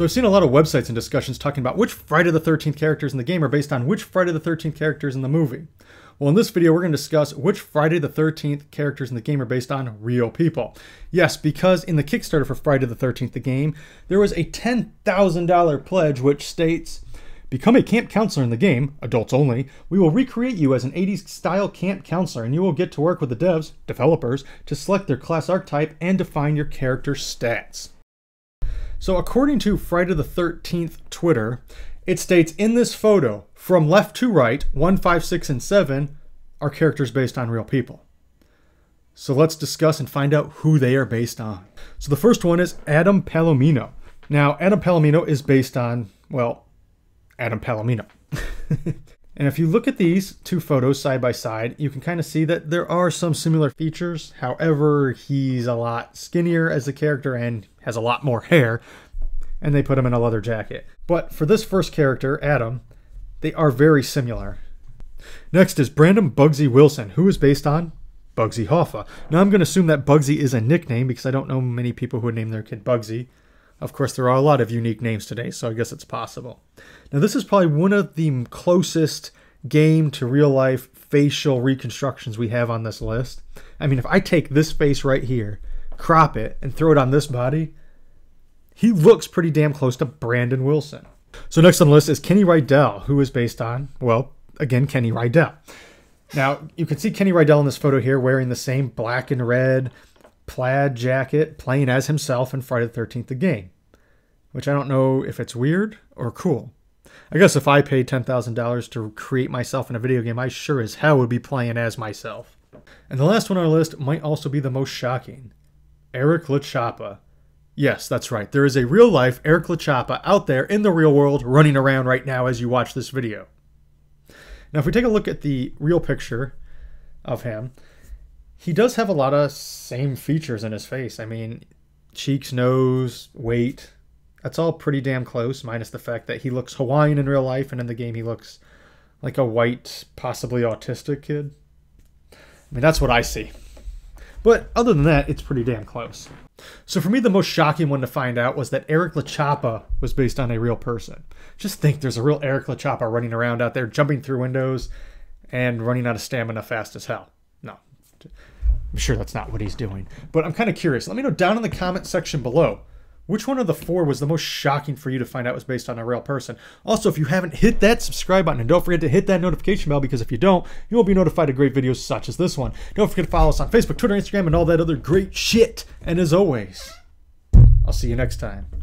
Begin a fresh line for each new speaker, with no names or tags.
So I've seen a lot of websites and discussions talking about which Friday the 13th characters in the game are based on which Friday the 13th characters in the movie. Well, in this video, we're going to discuss which Friday the 13th characters in the game are based on real people. Yes, because in the Kickstarter for Friday the 13th, the game, there was a $10,000 pledge which states, Become a camp counselor in the game, adults only. We will recreate you as an 80s style camp counselor, and you will get to work with the devs, developers, to select their class archetype and define your character stats. So, according to Friday the 13th Twitter, it states in this photo, from left to right, 1, 5, 6, and 7 are characters based on real people. So let's discuss and find out who they are based on. So the first one is Adam Palomino. Now, Adam Palomino is based on, well, Adam Palomino. and if you look at these two photos side by side, you can kind of see that there are some similar features. However, he's a lot skinnier as a character and has a lot more hair, and they put him in a leather jacket. But for this first character, Adam, they are very similar. Next is Brandon Bugsy Wilson, who is based on Bugsy Hoffa. Now I'm going to assume that Bugsy is a nickname because I don't know many people who would name their kid Bugsy. Of course, there are a lot of unique names today, so I guess it's possible. Now, this is probably one of the closest game to real life facial reconstructions we have on this list. I mean, if I take this face right here, crop it, and throw it on this body, he looks pretty damn close to Brandon Wilson. So next on the list is Kenny Riedell, who is based on, well, again, Kenny Riedell. Now, you can see Kenny Riedell in this photo here wearing the same black and red plaid jacket, playing as himself in Friday the 13th, the game. Which I don't know if it's weird or cool. I guess if I paid $10,000 to create myself in a video game, I sure as hell would be playing as myself. And the last one on our list might also be the most shocking Eric LaChappa. Yes, that's right. There is a real life Eric LaChappa out there in the real world running around right now as you watch this video. Now, if we take a look at the real picture of him, he does have a lot of same features in his face. I mean, cheeks, nose, weight, that's all pretty damn close, minus the fact that he looks Hawaiian in real life, and in the game he looks like a white, possibly autistic kid. I mean, that's what I see. But other than that, it's pretty damn close. So for me, the most shocking one to find out was that Eric LaChappa was based on a real person. Just think there's a real Eric LaChappa running around out there, jumping through windows and running out of stamina fast as hell. I'm sure that's not what he's doing. But I'm kind of curious. Let me know down in the comment section below. Which one of the four was the most shocking for you to find out was based on a real person? Also, if you haven't hit that subscribe button, and don't forget to hit that notification bell because if you don't, you will be notified of great videos such as this one. Don't forget to follow us on Facebook, Twitter, Instagram, and all that other great shit. And as always, I'll see you next time.